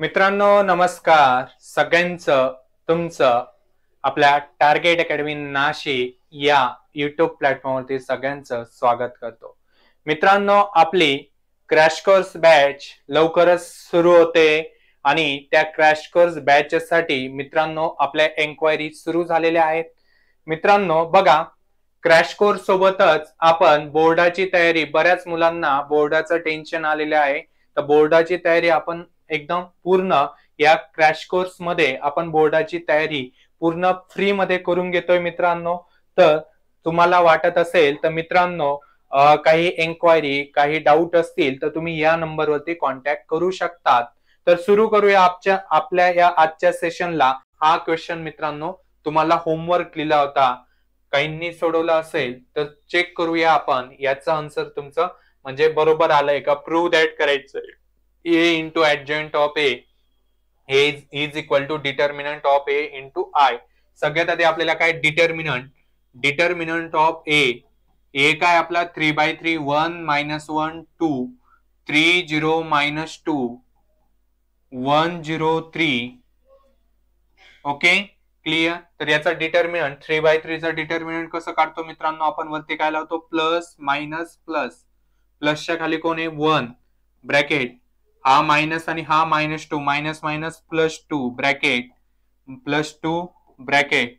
मित्रांनो नमस्कार. सगळ्यांचं तुमचं आपल्या टार्गेट अकॅडमी नाशिक या युट्यूब प्लॅटफॉर्मवरती सगळ्यांचं स्वागत करतो. मित्रांनो आपली क्रॅश कोर्स बॅच लवकरच सुरू होते आणि त्या क्रॅश कोर्स बॅच साठी मित्रांनो आपल्या एन्क्वायरी सुरू झालेल्या आहेत. मित्रांनो बघा क्रॅश कोर्स सोबतच आपण बोर्डाची तयारी बऱ्याच मुलांना बोर्डाचं टेन्शन आलेलं आहे. तर बोर्डाची तयारी आपण एकदम पूर्ण या क्रॅश कोर्समध्ये आपण बोर्डाची तयारी पूर्ण फ्री मध्ये करून घेतोय मित्रांनो. तर तुम्हाला वाटत असेल तर मित्रांनो काही एन्क्वायरी काही डाऊट असतील तर तुम्ही या नंबरवरती कॉन्टॅक्ट करू शकतात. तर सुरू करूया आपल्या आपल्या या आजच्या सेशनला हा क्वेश्चन मित्रांनो तुम्हाला होमवर्क लिहिला होता. काहींनी सोडवला असेल तर चेक करूया आपण. याचा आन्सर तुमचं म्हणजे बरोबर आलंय का? प्रूव्ह दॅट करायचंय. A into adjoint of A हे is equal to determinant of A into I सगळ्यात आधी आपल्याला काय determinant determinant of A A काय आपला? Three by three one minus one two three zero minus two one zero three okay clear तर याचा determinant three by थ्रीचा determinant कसं काढतो मित्रांनो? आपण वरती काय लावतो? प्लस मायनस प्लस प्लसच्या खाली कोण आहे? वन ब्रॅकेट हा मायनस आणि हा minus two minus minus plus two bracket plus two bracket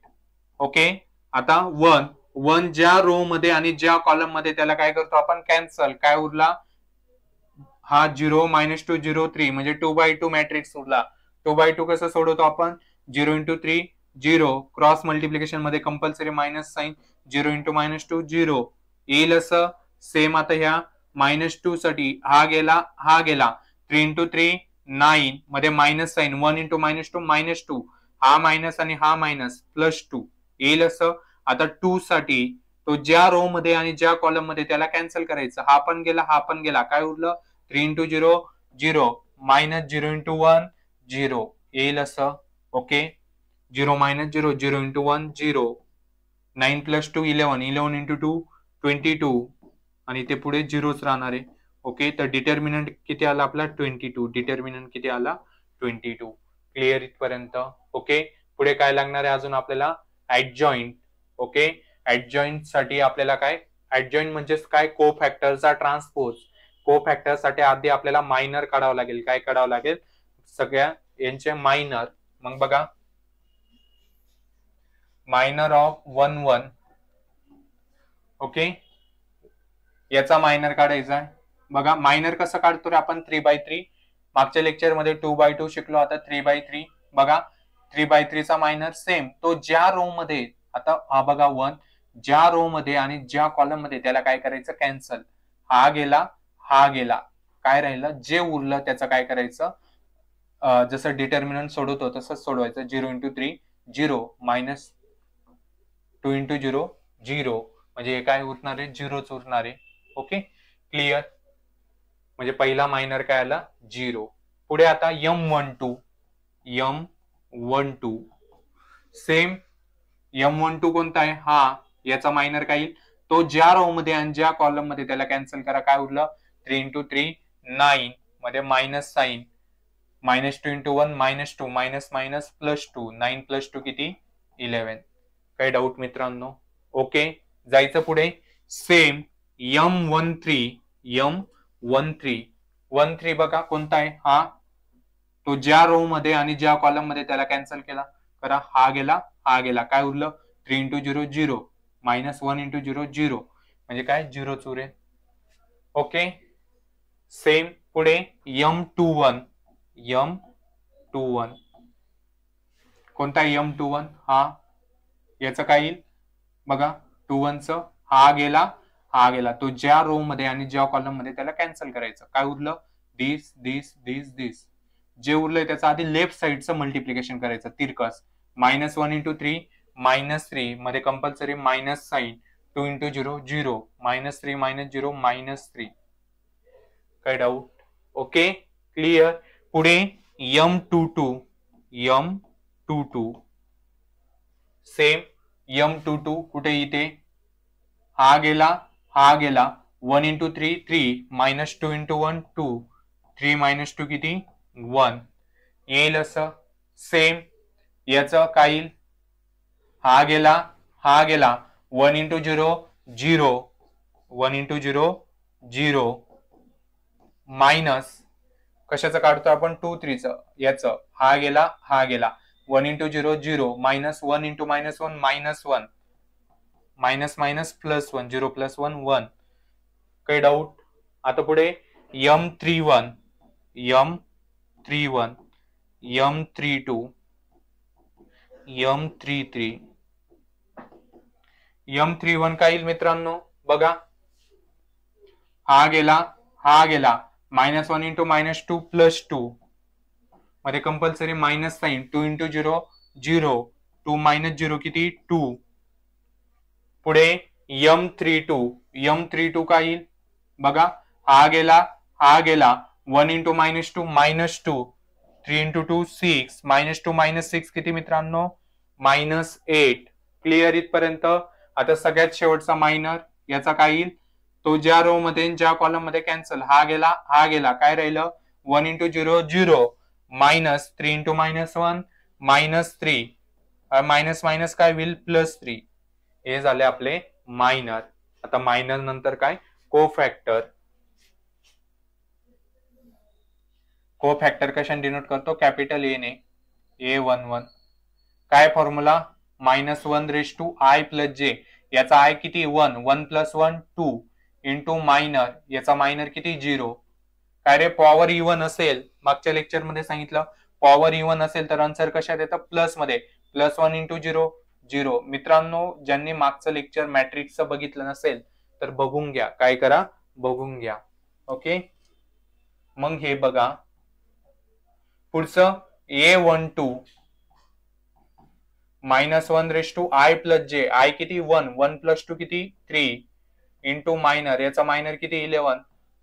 okay आता वन वन ज्या रो मध्ये आणि ज्या कॉलममध्ये त्याला काय करतो आपण? कॅन्सल काय उरला? हा zero minus two zero three म्हणजे टू बाय टू मॅट्रिक्स उरला. टू बाय टू कसं सोडवतो आपण? Zero into three zero cross मल्टिप्लिकेशनमध्ये compulsory minus sign zero into minus two zero येईल असं? सेम आता ह्या मायनस टू साठी. हा गेला हा गेला. थ्री इंटू थ्री नाईन मध्ये minus sign one into minus two minus two हा मायनस आणि हा मायनस प्लस टू येईल असं? आता टू साठी तो ज्या रो मध्ये आणि ज्या कॉलममध्ये त्याला कॅन्सल करायचं हा पण गेला हा पण गेला. काय उरलं? Three into zero zero minus zero into one zero येईल असं? Okay zero minus zero zero into one zero nine plus two eleven eleven into two twenty two आणि ते पुढे झिरोच राहणार आहे. ओके तर डिटर्मिनंट किती आला आपला? ट्वेंटी टू डिटर्मिनंट किती आला? ट्वेंटी टू क्लिअर इथपर्यंत. ओके पुढे काय लागणार आहे अजून आपल्याला? ऍडजॉईंट ओके ऍडजॉईंटसाठी आपल्याला काय? ऍडजॉईंट म्हणजेच काय? को फॅक्टरचा ट्रान्सपोज को फॅक्टरसाठी आधी आपल्याला मायनर काढावं लागेल. काय काढावं लागेल? सगळ्या यांचे मायनर मग बघा. Minor of one one okay याचा मायनर काढायचा आहे. बघा मायनर कसं काढतो रे आपण? थ्री बाय थ्री मागच्या लेक्चरमध्ये टू बाय टू शिकलो आता थ्री बाय थ्री बघा थ्री बाय थ्रीचा मायनर सेम तो ज्या रो मध्ये आता हा बघा वन ज्या रो मध्ये आणि ज्या कॉलममध्ये त्याला काय करायचं? कॅन्सल हा गेला हा गेला. काय राहिलं? जे उरलं त्याचं काय करायचं? जसं डिटर्मिनंट सोडवतो तसंच सोडवायचं. Zero into three zero minus two into zero zero म्हणजे काय उरणार आहे? झिरोच उरणार आहे. ओके क्लिअर म्हणजे पहिला मायनर काय आला? झिरो पुढे आता M one two M one two same M one two कोणता आहे? हा याचा मायनर काय येईल? तो ज्या रो मध्ये आणि ज्या कॉलममध्ये त्याला कॅन्सल करा काय उरलं? थ्री इंटू थ्री नाईन मध्ये minus sign minus two into one minus two minus minus plus two nine plus two किती? इलेव्हन काही डाऊट मित्रांनो? ओके जायचं पुढे. Same M one three M one three one three बघा कोणता आहे? हा. तो ज्या रो मध्ये आणि ज्या कॉलममध्ये त्याला कॅन्सल केला करा. हा गेला हा गेला. काय उरलं? Three into zero zero minus one into zero zero म्हणजे काय? झिरो चुरे. ओके सेम पुढे M two one M two one कोणता यम टू वन हा. याचं काय येईल? बघा. टू वनच हा गेला. हा गेला. तो ज्या रो मध्ये आणि ज्या कॉलममध्ये त्याला कॅन्सल करायचं. काय उरलं? दिस दिस दिस दिस जे उरलंय त्याचं आधी लेफ्ट साईडचं मल्टिप्लिकेशन करायचं. तिरकस minus one into three minus three मध्ये compulsory minus sign two into zero zero minus three minus zero minus three काय डाऊट ओके क्लिअर पुढे M two two M two two same M two two कुठे इथे? हा गेला. हा गेला. One into three three minus two into one two three minus two किती? One येईल असं. सेम याचं काय येईल? हा गेला. हा गेला. One into zero zero one into zero zero minus कशाचं काढतो आपण? टू थ्रीचं याचं. हा गेला हा गेला. One into zero zero minus one into minus one minus one minus minus plus one zero plus one one काही डाऊट आता पुढे M three one M three one M three two M three three M three one काय येईल मित्रांनो? बघा. हा गेला हा गेला. Minus one into minus two plus two मध्ये compulsory minus sign two into zero zero two minus zero किती? टू पुढे M three two M three two काय येईल? बघा हा गेला हा गेला one into minus two minus two three into two six minus two minus six किती मित्रांनो? मायनस एट क्लिअर इथपर्यंत? आता सगळ्यात शेवटचा मायनर याचा काय येईल? तो ज्या रो मध्ये ज्या कॉलममध्ये कॅन्सल हा गेला हा गेला काय राहिलं? One into zero zero minus three into minus one minus three minus minus काय होईल? प्लस थ्री हे झाले आपले मायनर आता मायनर नंतर काय? को फॅक्टर को फॅक्टर कशाने डिनोट करतो? कॅपिटल ए ने. ए वन वन काय formula minus one raise to I plus J याचा आय किती? One one plus one two into minor याचा मायनर किती? झिरो काय रे? पॉवर इवन e असेल. मागच्या लेक्चरमध्ये सांगितलं. पॉवर इवन e असेल तर आन्सर कशात येतं? प्लसमध्ये. Plus one into zero zero. मित्रांनो ज्यांनी मागचं लेक्चर मॅट्रिक्सचं बघितलं नसेल तर बघून घ्या. काय करा? बघून घ्या. ओके मग हे बघा. पुढचं A one two minus one raise to I plus J I किती? वन. वन प्लस टू किती? थ्री इंटू मायनर याचा मायनर किती? इलेव्हन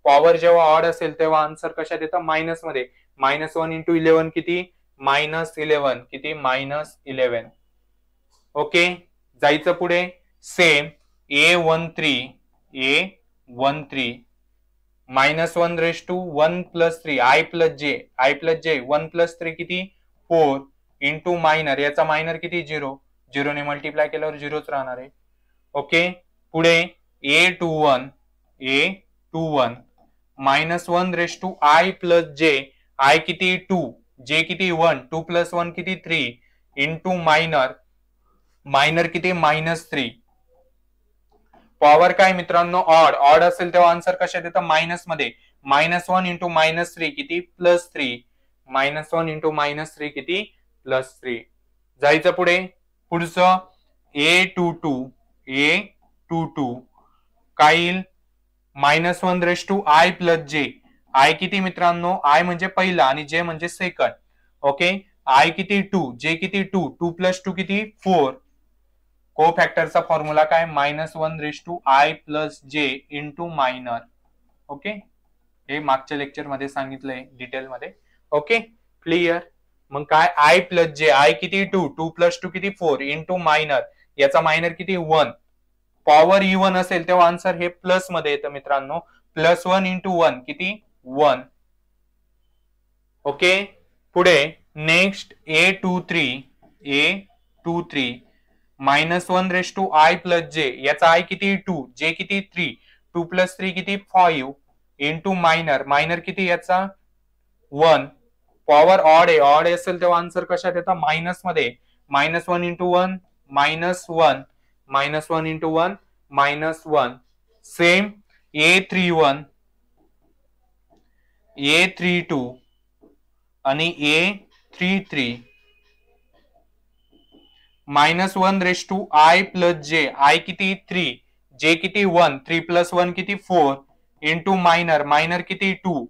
पॉवर जेव्हा ऑड असेल तेव्हा आन्सर कशात येतं? मायनसमध्ये. मायनस वन इंटू इलेव्हन किती? मायनस इलेव्हन किती? Minus eleven okay? जायचं पुढे? Same A one three A one three minus one raise to one plus three I plus J I plus J one plus three किती? Four into minor याचा minor किती? Zero झिरोने multiply केल्यावर झिरोच राहणार आहे. ओके? पुढे? A two one A two one minus one raise to I plus J I किती? टू जे किती? वन टू प्लस वन किती? थ्री इंटू मायनर मायनर किती? मायनस थ्री पॉवर काय मित्रांनो? ऑड ऑड असेल तेव्हा आन्सर कशात येतं मायनसमध्ये. Minus one into minus three किती? Plus three minus one into minus three किती? प्लस थ्री जायचं पुढे? पुढचं? A two two A two two काय येईल? Minus one raise to I plus J I किती मित्रांनो? आय म्हणजे पहिला आणि जे म्हणजे सेकंड ओके आय किती? टू जे किती? टू टू प्लस टू किती? फोर को फॅक्टरचा फॉर्म्युला काय? Minus one raise to I plus J into minor okay हे मागच्या लेक्चरमध्ये सांगितलंय डिटेलमध्ये ओके क्लिअर मग काय? आय प्लस जे आय किती? टू टू प्लस टू किती? फोर इंटू मायनर याचा मायनर किती? वन पॉवर इवन असेल तेव्हा आन्सर हे प्लसमध्ये येतं मित्रांनो. प्लस वन इंटू वन किती? वन ओके पुढे next A two three A two three minus one raise to I plus J याचा आय किती? टू. जे किती? थ्री. टू प्लस थ्री किती? फाईव्ह. Into minor. मायनर किती याचा? वन. पॉवर ऑड आहे. ऑड असेल तेव्हा आन्सर कशात येतं? मायनसमध्ये. Minus one into one minus one. Minus one into one minus one. Same. A three one. A three two. आणि A three three. Minus one raise to I plus J I किती? Three. जे किती? One. Three plus one किती? Four. Into minor. Minor किती? Two.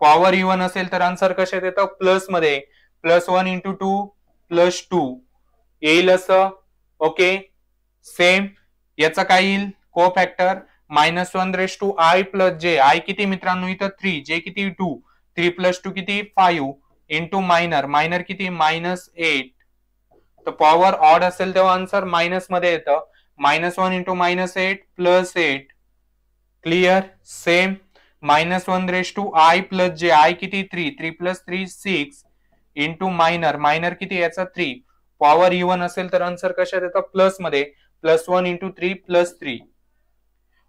Power even असेल तर answer कसे येतं? प्लसमध्ये. Plus one into two plus two. येईल असं. ओके. सेम. याचं काय येईल? Cofactor minus one raise to I plus J. I किती मित्रांनो? इथं थ्री. जे किती? टू. थ्री प्लस टू किती? फाईव्ह. Into minor. मायनर किती? Minus eight. तर पॉवर ऑड असेल तेव्हा आन्सर मायनसमध्ये येतं. Minus one into minus eight plus eight clear same minus one raise to I plus J I किती? Three three plus three six into minor minor किती? याचा three power even असेल तर answer कशात येतं? प्लसमध्ये. Plus one into three plus three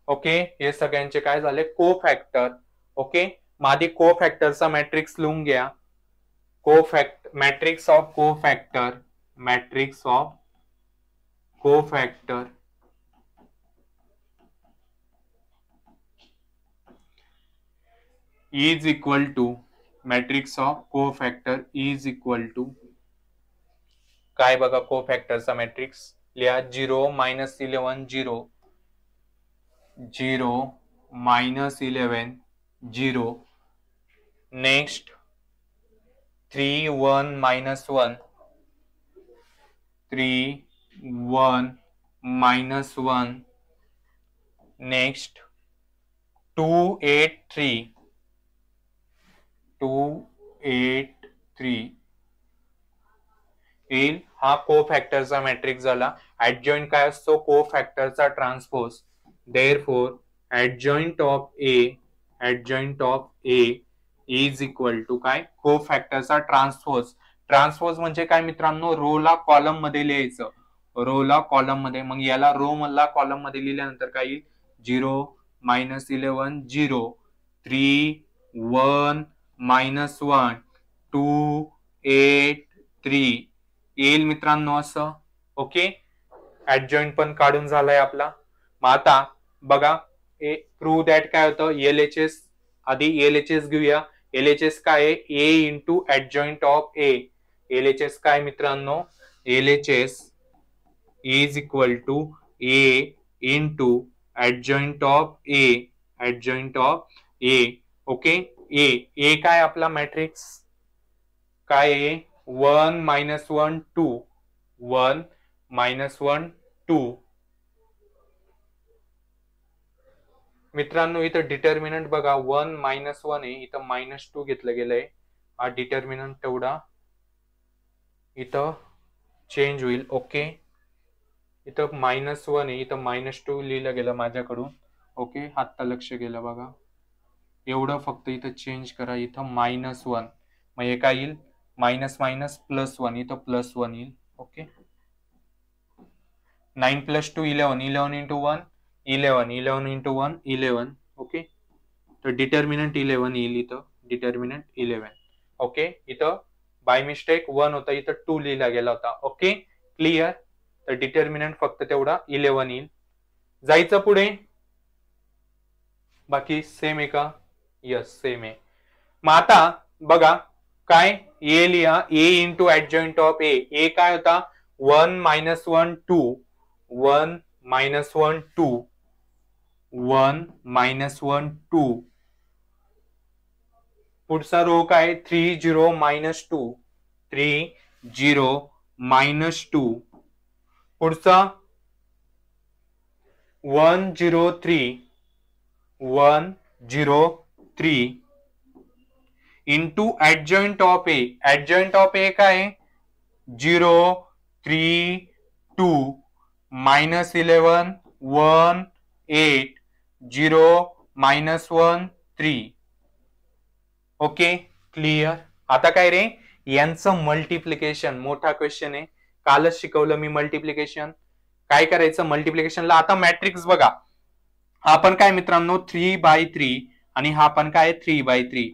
okay हे सगळ्यांचे काय झाले? को फॅक्टर ओके मादी को फॅक्टरचा मॅट्रिक्स लिहून घ्या. Co fact matrix of cofactor matrix of cofactor is equal to matrix of cofactor is equal to काय बघा को फॅक्टरचा मॅट्रिक्स लिहा zero minus eleven zero zero minus eleven zero next three one minus one three one minus one next two eight three two eight three येईल हा को फॅक्टरचा matrix झाला. ऍडजॉईंट काय असतो? को फॅक्टरचा transpose therefore adjoint of A adjoint of A is equal to काय? को फॅक्टरचा ट्रान्सपोज ट्रान्सपोज म्हणजे काय मित्रांनो? रोला कॉलममध्ये लिहायचं. रोला कॉलममध्ये. मग याला रो मला कॉलममध्ये लिहिल्यानंतर काय येईल? Zero minus eleven zero three one minus one two eight three येईल मित्रांनो असं. ओके ऍडजॉईंट पण काढून झालाय आपला. मग आता बघा. ए प्रू दॅट काय होतं? एल एच एस आधी एल एच एस घेऊया. एल एच एस काय आहे? A into adjoint of A L H S काय मित्रांनो? L H S is equal to A in into adjoint of A adjoint of A okay A A काय आपला matrix काय A one minus one two one minus one two मित्रांनो इथं determinant बघा. One minus one आहे इथं minus two घेतलं गेलंय. हा डिटर्मिनंट तेवढा इथं चेंज होईल. ओके इथं मायनस वन आहे. इथं मायनस टू लिहिलं गेलं माझ्याकडून. ओके आत्ता लक्ष गेलं बघा. एवढं फक्त इथं चेंज करा. इथं मायनस वन मग हे काय येईल? मायनस मायनस प्लस वन इथं प्लस वन येईल. Okay nine plus two eleven eleven into one eleven eleven into one eleven okay तर डिटर्मिनंट इलेवन येईल इथं. डिटर्मिनंट इलेवन ओके इथं बाय मिस्टेक वन होता. इथं टू लिहिला गेला होता. ओके क्लिअर तर डिटर्मिनंट फक्त तेवढा इलेव्हन येईल. जायचं पुढे? बाकी सेम आहे का? यस सेम आहे. मग आता बघा काय? ए लिहा. A into adjoint of A A काय होता? One minus one two one minus one two one minus one two पुढचा रो काय? Three zero minus two three zero minus two पुढचा? One zero three one zero three into adjoint of A adjoint of A काय? Zero three two minus eleven one eight zero minus one three okay clear आता काय रे? यांचं multiplication मोठा question आहे. कालच शिकवलं मी multiplication काय करायचं? मल्टिप्लिकेशनला आता मॅट्रिक्स बघा. हा पण काय मित्रांनो? थ्री बाय थ्री आणि हा पण काय? थ्री बाय थ्री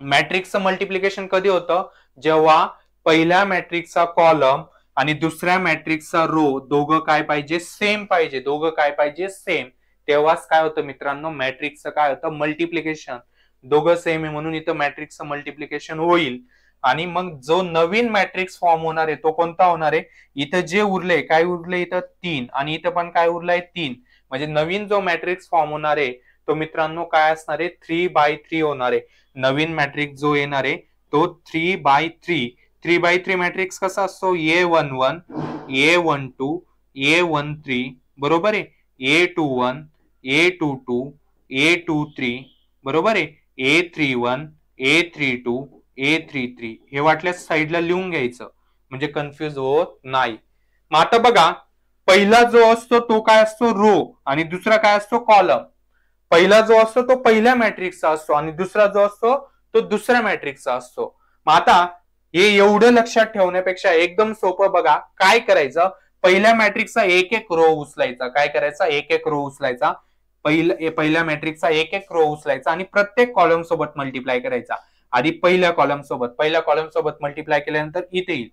मॅट्रिक्सचं मल्टिप्लिकेशन कधी होतं? जेव्हा पहिल्या मॅट्रिक्सचा कॉलम आणि दुसऱ्या मॅट्रिक्सचा रो दोघं काय पाहिजे? सेम पाहिजे. दोघं काय पाहिजे? सेम तेव्हाच काय होतं मित्रांनो? मॅट्रिक्सचं काय होतं? मल्टिप्लिकेशन दोघं सेम आहे म्हणून इथं मॅट्रिक्सचं मल्टिप्लिकेशन होईल. आणि मग जो नवीन मॅट्रिक्स फॉर्म होणार आहे तो कोणता होणार आहे? इथं जे उरले काय उरले इथं? तीन. आणि इथं पण काय उरलंय? तीन. म्हणजे नवीन जो मॅट्रिक्स फॉर्म होणार आहे तो मित्रांनो काय असणार आहे? थ्री बाय थ्री होणार आहे. नवीन मॅट्रिक्स जो येणार आहे तो three by three three by three matrix कसा असतो? A one one A one two A one three बरोबर आहे? A two one A two two A two three बरोबर आहे? A three one A three two A three three हे वाटल्यास साईडला लिहून घ्यायचं. म्हणजे कन्फ्युज होत नाही. मग आता बघा पहिला जो असतो तो काय असतो? रो आणि दुसरा काय असतो? कॉलम पहिला जो असतो तो पहिल्या मॅट्रिक्सचा असतो. आणि दुसरा जो असतो तो दुसऱ्या मॅट्रिक्सचा असतो. मग आता हे एवढं लक्षात ठेवण्यापेक्षा एकदम सोपं बघा काय करायचं? पहिल्या मॅट्रिक्सचा एक एक रो उचलायचा. काय करायचा? एक एक रो उचलायचा. पहिल्या पहिल्या मॅट्रिक्सचा एक एक रो उचलायचा आणि प्रत्येक कॉलम सोबत मल्टिप्लाय करायचा. आधी पहिल्या कॉलम सोबत पहिल्या कॉलम सोबत मल्टिप्लाय केल्यानंतर इथे येईल.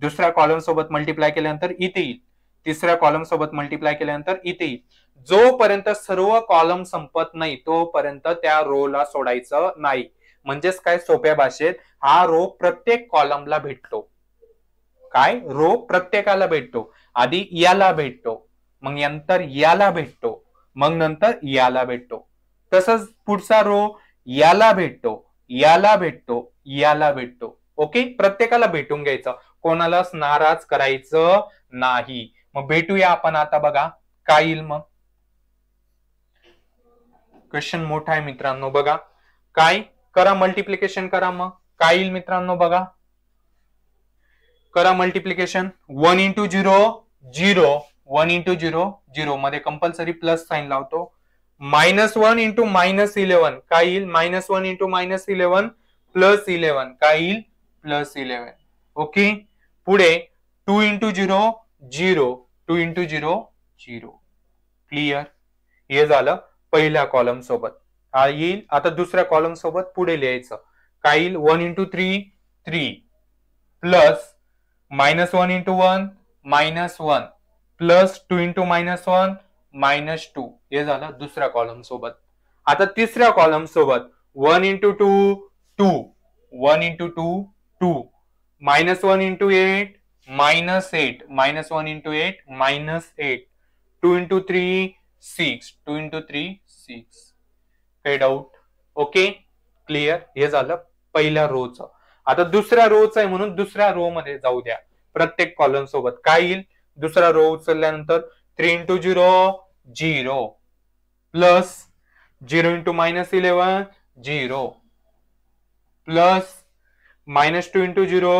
दुसऱ्या कॉलम सोबत मल्टिप्लाय केल्यानंतर इथे येईल. तिसऱ्या कॉलम सोबत मल्टिप्लाय केल्यानंतर इथे येईल. जोपर्यंत सर्व कॉलम संपत नाही तोपर्यंत त्या रोला सोडायचं नाही. म्हणजेच काय? सोप्या भाषेत हा रो प्रत्येक कॉलमला भेटतो. काय? रो प्रत्येकाला भेटतो. आधी याला भेटतो. मग नंतर याला भेटतो. मग नंतर याला भेटतो. तसंच पुढचा रो याला भेटतो याला भेटतो याला भेटतो. ओके प्रत्येकाला भेटून घ्यायचं. कोणालाच नाराज करायचं नाही. मग भेटूया आपण आता बघा. काय येईल मग? क्वेश्चन मोठा आहे मित्रांनो बघा. काय? करा मल्टिप्लिकेशन करा मग. काय येईल मित्रांनो बघा. करा multiplication one into zero zero one into zero zero मध्ये कंपल्सरी प्लस साईन लावतो. Minus one into minus eleven काय येईल? Minus one into minus eleven plus eleven काय येईल? प्लस इलेव्हन ओके पुढे two into zero zero two into zero zero clear हे झालं पहिल्या कॉलम सोबत. येईल? आता दुसऱ्या कॉलम सोबत पुढे लिहायचं. काय येईल? One into three three plus minus one into one minus one plus two into minus one minus two. हे झालं दुसऱ्या कॉलम सोबत. आता तिसऱ्या कॉलम सोबत one into two two. One into two two. Minus one into eight minus eight. Minus one into eight minus eight. Two into three six. Two into three six. काही doubt okay clear हे झालं पहिल्या रोचं आता दुसऱ्या रोच आहे म्हणून दुसऱ्या रो मध्ये जाऊ द्या. प्रत्येक कॉलम सोबत. काय येईल? दुसरा row उचलल्यानंतर three into zero zero plus zero into minus eleven zero plus minus two into zero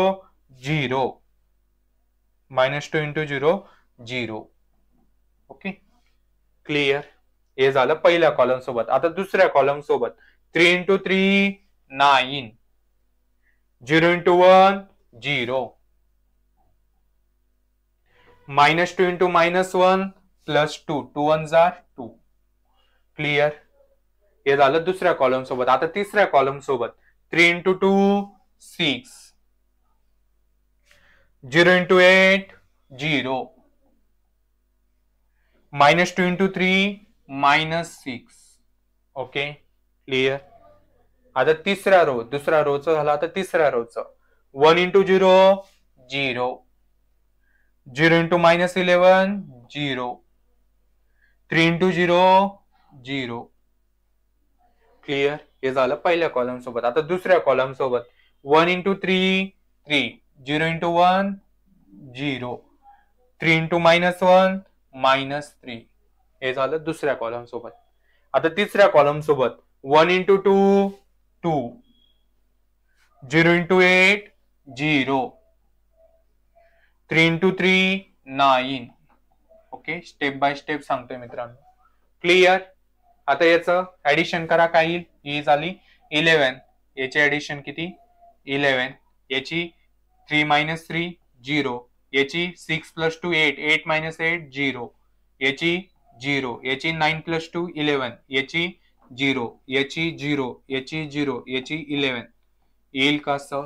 zero minus two into zero zero okay clear हे झालं पहिल्या कॉलम सोबत. आता दुसऱ्या कॉलम सोबत. Three into three nine zero into one zero minus two into minus one plus two two one जार two. Clear हे झालं column सोबत, आता तिसऱ्या कॉलम सोबत। Three into two six zero into eight zero minus two into three minus six okay clear आता तिसऱ्या row दुसऱ्या रोचं झालं, आता तिसऱ्या रोचं one into zero zero zero into minus eleven zero three into zero zero clear हे झालं पहिल्या कॉलम सोबत. आता दुसऱ्या कॉलम सोबत. One into three three zero into one zero three into minus one minus three हे झालं दुसऱ्या कॉलम सोबत. आता तिसऱ्या कॉलम सोबत. One into two two zero into eight zero three into three nine okay step by step सांगतोय मित्रांनो. Clear आता याचं ऍडिशन करा काय येईल ही झाली इलेव्हन याची ऍडिशन किती? इलेव्हन याची थ्री मायनस थ्री झिरो याची six plus two eight eight minus eight zero याची झिरो याची नाईन प्लस टू इलेव्हन याची झिरो याची झिरो याची झिरो याची इलेव्हन येईल का असं?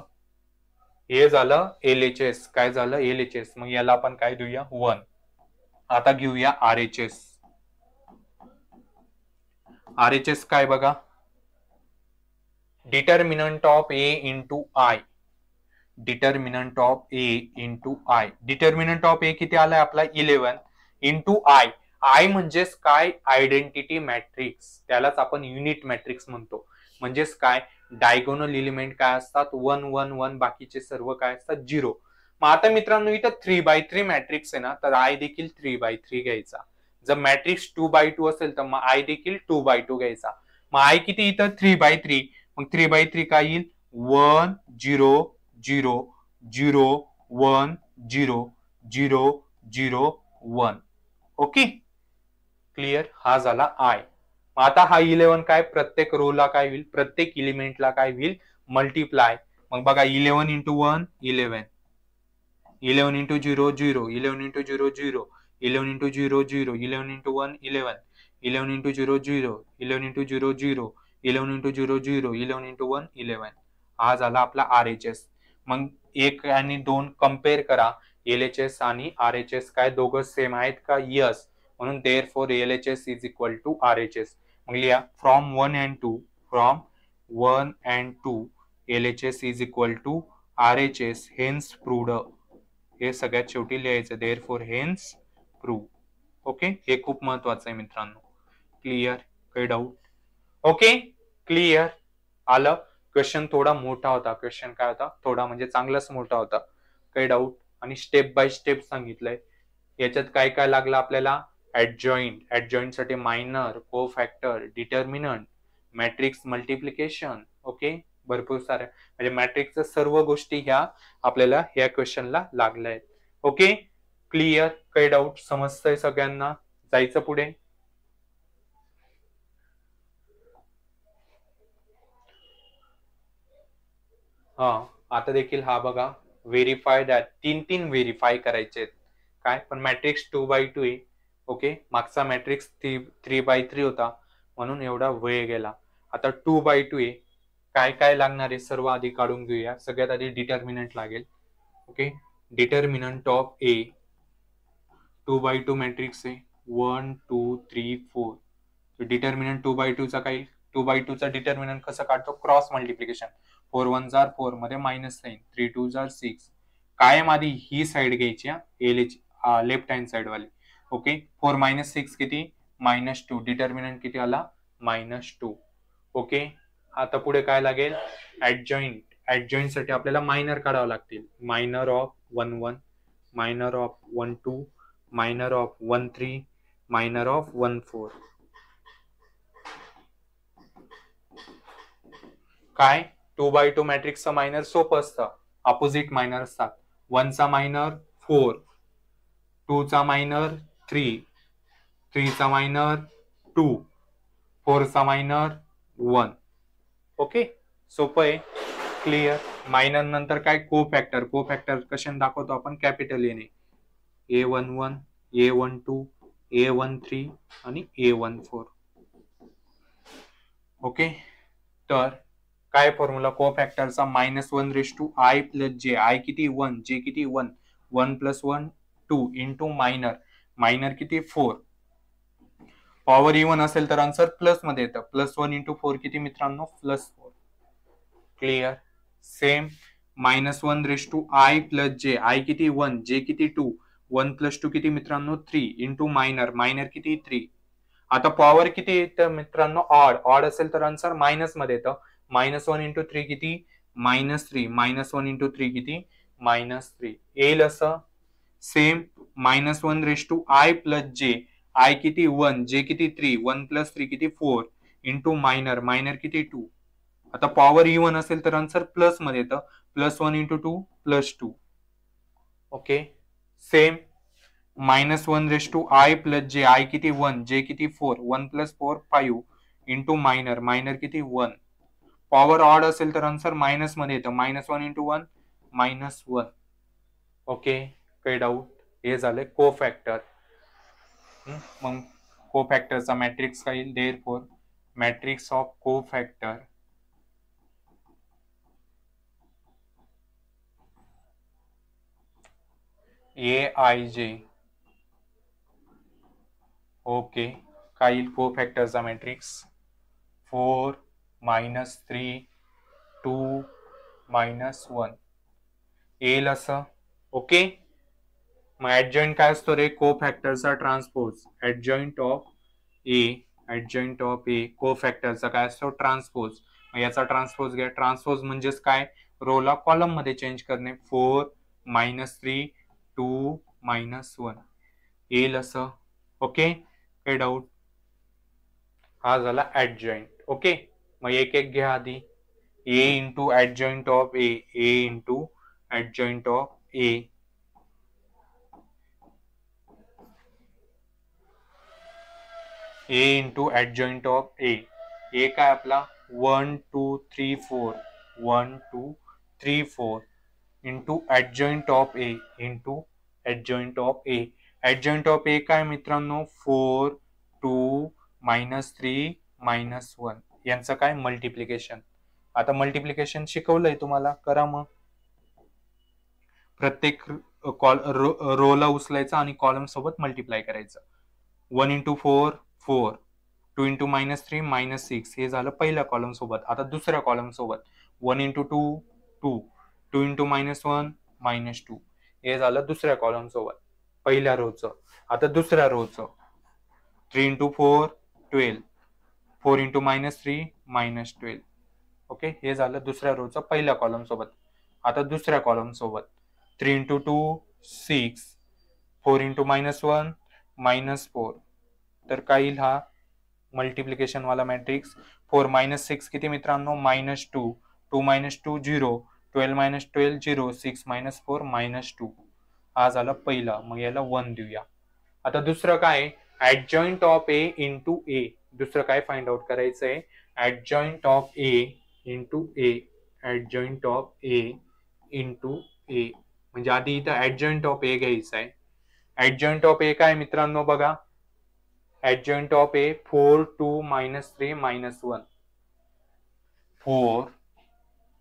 हे झालं एल एच एस काय झालं? एल एच एस मग याला आपण काय देऊया? वन. आता घेऊया R H S R H S काय बघा? Determinant of A into I determinant of A into I determinant of A किती आलाय आपला? इलेव्हन इंटू आय आय म्हणजेच काय आयडेंटिटी मॅट्रिक्स त्यालाच आपण युनिट मॅट्रिक्स म्हणतो. म्हणजेच काय? डायगोनल इलिमेंट काय असतात? वन वन वन बाकीचे सर्व काय असतात? झिरो. मग आता मित्रांनो इथं थ्री बाय थ्री मॅट्रिक्स आहे ना तर आय देखील थ्री बाय थ्री घ्यायचा. जर मॅट्रिक्स टू बाय टू असेल तर मग आय देखील टू बाय टू घ्यायचा. मग आय किती इथं? थ्री बाय थ्री मग थ्री बाय थ्री काय येईल? One zero zero zero one zero zero zero one. Okay? Clear हा झाला आय आता हा इलेव्हन काय? प्रत्येक रोला काय होईल? प्रत्येक इलिमेंटला काय होईल? मल्टिप्लाय मग बघा eleven into one eleven. Eleven into zero zero eleven into zero zero eleven into zero zero eleven into one eleven. Eleven into zero zero eleven into zero zero eleven into zero zero eleven into one eleven. हा झाला आपला R H S मग एक आणि दोन compare करा. L H S आणि R H S काय दोघं सेम आहेत का? यस म्हणून therefore L H S is equal to R H S मग लिहा. From one and two from one and two L H S is equal to R H S hence proved हे सगळ्यात शेवटी लिहायचं. Therefore hence proved okay हे खूप महत्वाचं आहे मित्रांनो. क्लिअर काही डाऊट ओके क्लिअर आलं? क्वेश्चन थोडा मोठा होता. क्वेश्चन काय होता? थोडा म्हणजे चांगलाच मोठा होता. काही डाऊट आणि स्टेप बाय स्टेप सांगितलंय. याच्यात काय काय लागलं आपल्याला? Adjoint ऍडजॉईंटसाठी minor cofactor determinant matrix multiplication okay भरपूर साऱ्या म्हणजे मॅट्रिक्सच्या सर्व गोष्टी ह्या आपल्याला ह्या क्वेश्चनला लागल्या आहेत. ओके क्लिअर काही डाऊट समजतंय सगळ्यांना? जायचं पुढे? हा आता देखील हा बघा. व्हेरीफाय दॅट तीन तीन व्हेरीफाय करायचे आहेत काय? पण मॅट्रिक्स टू बाय टू आहे. ओके? मागचा matrix three three by three होता. म्हणून एवढा वेळ गेला. आता टू बाय टू आहे काय काय लागणार आहे? सर्व आधी काढून घेऊया. सगळ्यात आधी डिटर्मिनंट लागेल. Okay? Determinant of A two by two matrix आहे one two three four determinant two by टूचा काही टू बाय टूचा डिटर्मिनंट कसं काढतो? क्रॉस मल्टिप्लिकेशन फोर वन जार फोरमध्ये मायनस नाईन थ्री टू जार सिक्स कायम आधी ही साईड घ्यायची L H left hand side वाली. ओके? फोर मायनस सिक्स किती? Minus two. डिटर्मिनंट किती आला? Minus two. ओके? आता पुढे काय लागेल? ऍडजॉईंट ऍडजॉईंटसाठी आपल्याला मायनर काढावं लागतील. Minor of one one minor of one two minor of one three minor of one four काय? टू बाय टू मॅट्रिक्सचं मायनर सोपं असतं. अपोजिट मायनर असतात. वनचा मायनर फोर टूचा मायनर थ्री. थ्रीचा मायनर टू फोरचा मायनर वन ओके सोपं आहे. क्लिअर मायनर नंतर काय? को फॅक्टर को फॅक्टर कशाने दाखवतो आपण. कॅपिटल एने A one one A one two A one three आणि ए वन फोर ओके तर काय formula cofactor minus one raise to i plus j i किती? वन जे किती? One one plus one two into minor minor किती? Four power even असेल तर answer प्लसमध्ये येतं. प्लस वन इंटू फोर किती मित्रांनो? Plus four clear same minus one raise to i plus j i किती? वन जे किती? टू वन प्लस टू किती मित्रांनो? थ्री इंटू मायनर मायनर किती? थ्री आता पॉवर किती येतं मित्रांनो? ऑड ऑड असेल तर आन्सर मायनसमध्ये येतं. मायनस वन इंटू थ्री किती? Minus three minus one into three किती? मायनस थ्री येईल असं same minus one raise to i plus j i किती वन जे किती थ्री वन प्लस थ्री किती फोर इंटू मायनर मायनर किती टू. आता पॉवर इवन असेल तर आन्सर प्लसमध्ये येतं. Plus one into two plus two. Okay? Same minus one raise to i plus j i किती वन जे किती four one plus four five into minor minor किती वन. पॉवर ऑड असेल तर आन्सर मायनसमध्ये येतं. Minus one into one minus one. Okay? काही doubt हे झालंय को फॅक्टर मग को फॅक्टरचा मॅट्रिक्स काय therefore matrix of cofactor A i j okay काय येईल को फॅक्टरचा matrix four minus three two minus one येईल असं ओके मग ऍडजॉईंट काय असतो रे? को फॅक्टरचा transpose adjoint of A adjoint of A को फॅक्टरचा काय असतो? ट्रान्सपोज याचा ट्रान्सपोज घ्या. ट्रान्सपोज म्हणजेच काय? रोला कॉलममध्ये चेंज करणे. Four minus three two minus one येईल असं. ओके काही डाऊट हा झाला ऍडजॉईंट ओके मग एक एक घ्या आधी. A into adjoint of A A into adjoint of A A into adjoint of A A काय आपला? One two three four one two three four into adjoint of A into adjoint of A adjoint of A काय मित्रांनो? Four two minus three minus one यांचं काय? Multiplication आता multiplication शिकवलंय तुम्हाला? करा मग. प्रत्येक कॉल रो रोला उचलायचं आणि कॉलम सोबत मल्टिप्लाय करायचं. One into four four two into minus three minus six हे झालं पहिल्या कॉलम सोबत. आता दुसऱ्या कॉलम सोबत. One into two two two into minus one minus two हे झालं दुसऱ्या कॉलम सोबत. पहिल्या रोचं आता दुसऱ्या रोचं three into four twelve four into minus three minus twelve okay हे झालं दुसऱ्या रोचं पहिल्या कॉलम सोबत. आता दुसऱ्या कॉलम सोबत. Three into two six four into minus one minus four तर काय येईल हा मल्टिप्लिकेशन वाला मॅट्रिक्स फोर मायनस सिक्स किती मित्रांनो? Minus two two minus two zero twelve minus twelve zero six minus four minus two हा झाला पहिला. मग याला वन देऊया. आता दुसरं काय? Adjoint of A into A दुसरं काय फाइंड आउट करायचंय? Adjoint of A into A adjoint of A into A म्हणजे आधी इथं ऍडजॉईंट ऑफ ए घ्यायचं आहे ऍडजॉईंट ऑफ ए काय मित्रांनो बघा? Adjoint of A four two minus three minus one. Four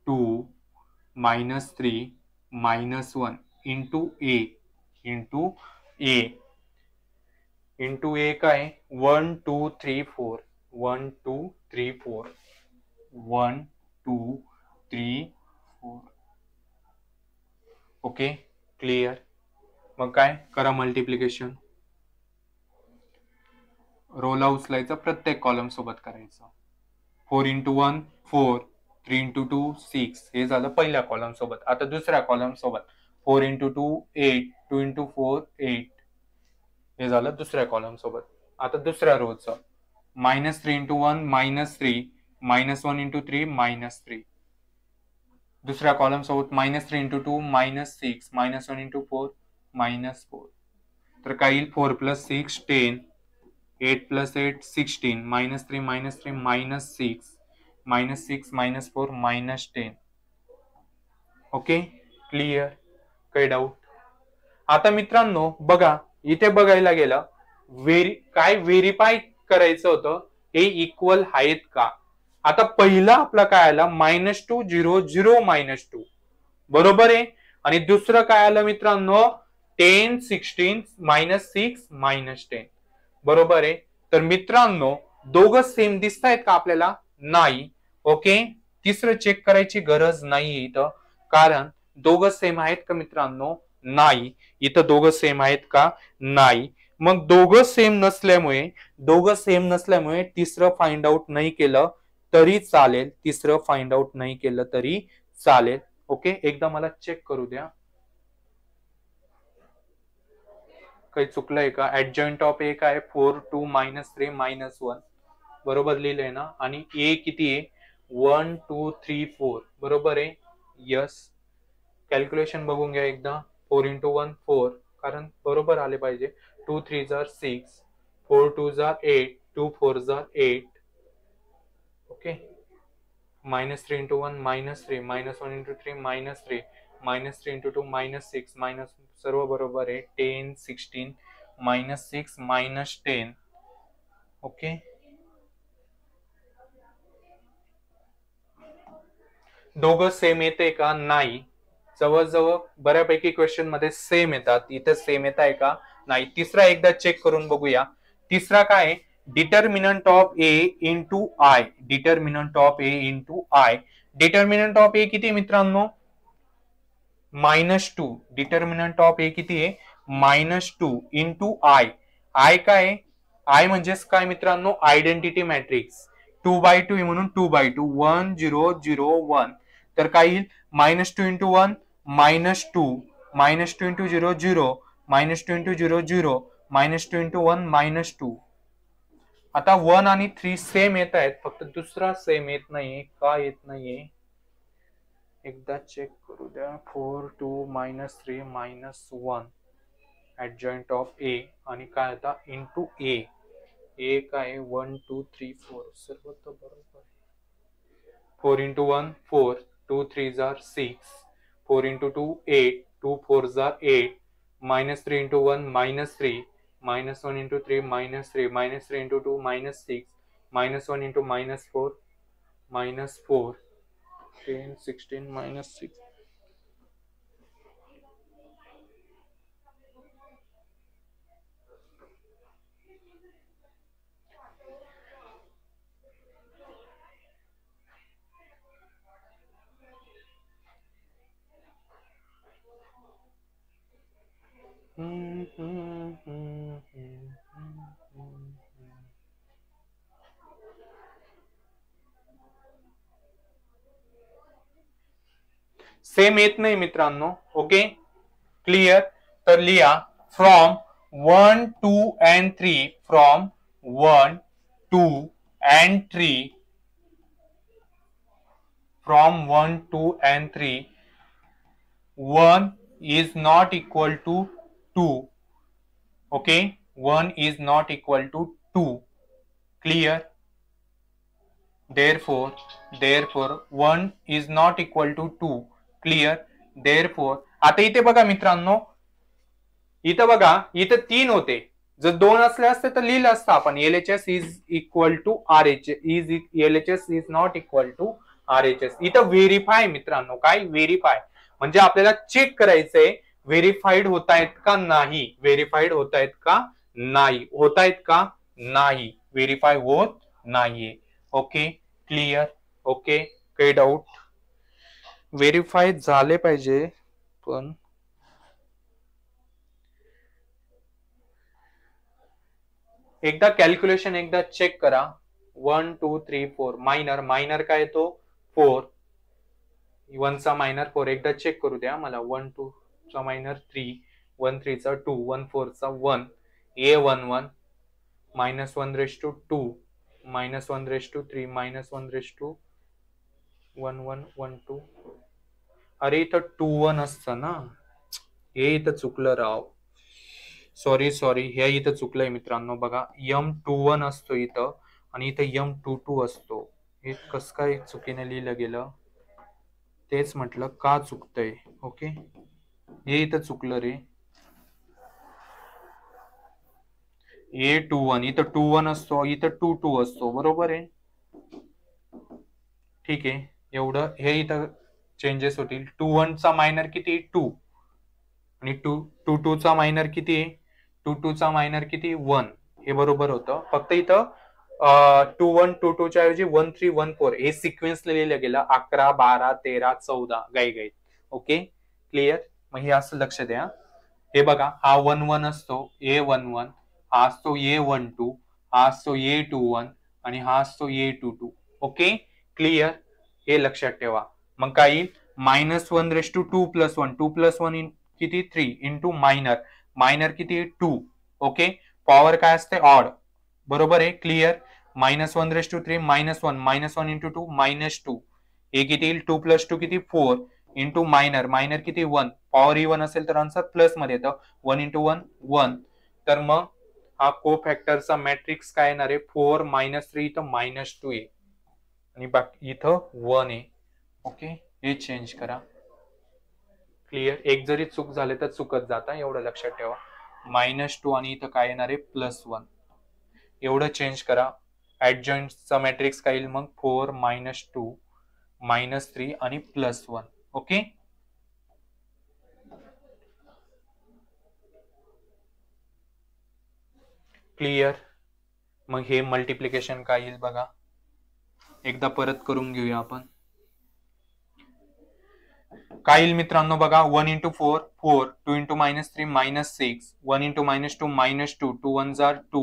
two minus three minus one into A into A into A काय one two three four one two three four one two three four okay clear मग काय? करा multiplication रोला उचलायचं प्रत्येक column सोबत करायचं. Four into one four three into two six हे झालं पहिल्या कॉलम सोबत. आता दुसऱ्या कॉलम सोबत. Four into two eight two into four eight हे झालं दुसऱ्या कॉलम सोबत. आता दुसऱ्या रोचं minus three into one minus three minus one into three minus three दुसऱ्या कॉलम सोबत minus three into two minus six minus one into four minus four तर काही four plus six ten eight plus eight sixteen minus three minus three minus six minus six minus four minus ten okay clear काही doubt आता मित्रांनो बघा इथे बघायला गेलं very काय व्हेरीफाय करायचं होतं हे इक्वल आहेत का? आता पहिला आपला काय आला? Minus two zero zero minus two बरोबर आहे? आणि दुसरं काय आलं मित्रांनो? Ten sixteen minus six minus ten बरोबर आहे? तर मित्रांनो दोघं सेम दिसत आहेत का आपल्याला? नाही. ओके तिसरं चेक करायची गरज नाही इथं. कारण दोघं सेम आहेत का मित्रांनो? नाही. इथं दोघं सेम आहेत का? नाही. मग दोघं सेम नसल्यामुळे दोघं सेम नसल्यामुळे तिसरं फाइंड आउट नाही केलं तरी चालेल. तिसरं फाइंड आउट नाही केलं तरी चालेल. ओके एकदा मला चेक करू द्या. काही चुकलंय का? ऍडजॉईंट ऑफ ए काय? Four two minus three minus one बरोबर लिहिलंय ना? आणि ए किती आहे? वन टू थ्री फोर बरोबर आहे? यस कॅल्क्युलेशन बघून घ्या एकदा. फोर इंटू वन फोर कारण बरोबर आले पाहिजे. टू थ्री जार सिक्स फोर टू जार एट टू फोर जार eight okay minus three into one minus three minus one into three minus three minus three into two minus six minus सर्व बरोबर आहे. Ten sixteen minus six minus ten okay दोघं same येते का नाही. जवळजवळ बऱ्यापैकी क्वेश्चनमध्ये same येतात. इथे सेम येत आहे का नाही. तिसरा एकदा चेक करून बघूया. तिसरा काय determinant of A into I determinant of A into I determinant of A किती मित्रांनो? Minus two. Determinant of A किती आहे? Minus two into I I काय आय म्हणजेच काय मित्रांनो? Identity matrix two by two म्हणून two by two one zero zero one तर काय येईल? Minus two into one minus two minus two into zero zero minus two into zero zero minus two into one minus two आता one आणि three same येत आहेत. फक्त दुसरा same येत नाहीये. का येत नाहीये? एकदा चेक करू द्या four two minus three minus one adjoint of A आणि काय आता इंटू ए ए काय वन टू थ्री फोर सर्व तर बरोबर four into one four two three जार six four into two eight two four जार eight minus 3 into 1 minus 3 minus 1 into 3 minus 3 minus 3 into 2 minus 6 minus 1 into minus 4 minus 4 10 16 minus 6 mm-hmm. Same येत नाही मित्रांनो okay clear तर लिया from one two and three from one two and three from one two and three one is not equal to two okay one is not equal to two clear therefore four one is not equal to two clear therefore आता इथे बघा मित्रांनो इथं बघा इथं तीन होते. जर दोन असले असते तर लिहिलं असतं आपण. L H S is equal to R H is L H S is not equal to R H S इथं व्हेरीफाय मित्रांनो काय? व्हेरीफाय म्हणजे आपल्याला चेक करायचंय व्हेरीफाईड होत आहेत का नाही? व्हेरीफाईड होत आहेत का नाही? होत आहेत का नाही? व्हेरीफाय होत नाहीये. ओके क्लिअर ओके काही डाऊट व्हेरीफाय झाले पाहिजे पण एकदा कॅल्क्युलेशन एकदा चेक करा. One two three four minor minor काय येतो? फोर वनचा मायनर फोर एकदा चेक करू द्या. मला वन टू चा मायनर थ्री वन थ्रीचा टू वन फोरचा one A one one minus one raise two two minus one raise two three minus one raise two one one one two. अरे इथं two one असतं ना. हे इथं चुकलं राव. सॉरी सॉरी हे इथं चुकलंय मित्रांनो. बघा यम टू वन असतो इथं आणि इथं यम टू टू असतो. हे कस काय चुकीने लिहिलं गेलं? तेच म्हटलं का चुकतंय? ओके हे इथं चुकलं रे. ए टू वन इथं टू वन असतो. इथं टू टू असतो. बरोबर आहे? ठीक आहे. एवढं हे इथं चेंजेस होतील. टू वनचा मायनर किती टू आणि टू टू टू चा मायनर किती टू टू चा मायनर किती वन हे बरोबर होतं. फक्त इथं टू वन टू टू च्या ऐवजी वन थ्री वन फोर हे सिक्वेन्स लिहिलं गेलं. अकरा बारा तेरा चौदा गाई गाई. ओके क्लिअर मग हे असं लक्ष द्या. हे बघा हा वन वन असतो. ए वन वन हा असतो ए वन टू हा असतो ए टू वन आणि हा असतो A two two okay clear हे लक्षात ठेवा. मग काय येईल? Minus one raise two two plus one two plus one in किती? थ्री इंटू मायनर मायनर किती? टू ओके पॉवर काय असते? ऑड बरोबर आहे? Clear minus one raise two three minus one minus one into two minus two हे किती येईल? Two plus two किती? फोर इंटू मायनर मायनर किती? वन पॉवर ही वन असेल तर आन्सर प्लसमध्ये येतं. वन इंटू वन वन तर मग हा को फॅक्टरचा मॅट्रिक्स काय येणार आहे? फोर मायनस थ्री तर मायनस टू आहे आणि बाकी इथं वन आहे ओके हे चेंज करा. क्लिअर एक जरी चूक झाले तर चुकत जाता एवढं लक्षात ठेवा. मायनस टू आणि इथं काय येणार आहे? प्लस वन एवढं चेंज करा. ऍडजॉईंटचा मॅट्रिक्स काय येईल मग? Four minus two minus three आणि प्लस वन ओके क्लिअर मग हे मल्टिप्लिकेशन काय येईल बघा. एकदा परत करून घेऊया आपण. काय येईल मित्रांनो बघा one into four four two into minus three minus six one into minus two minus two two one जार टू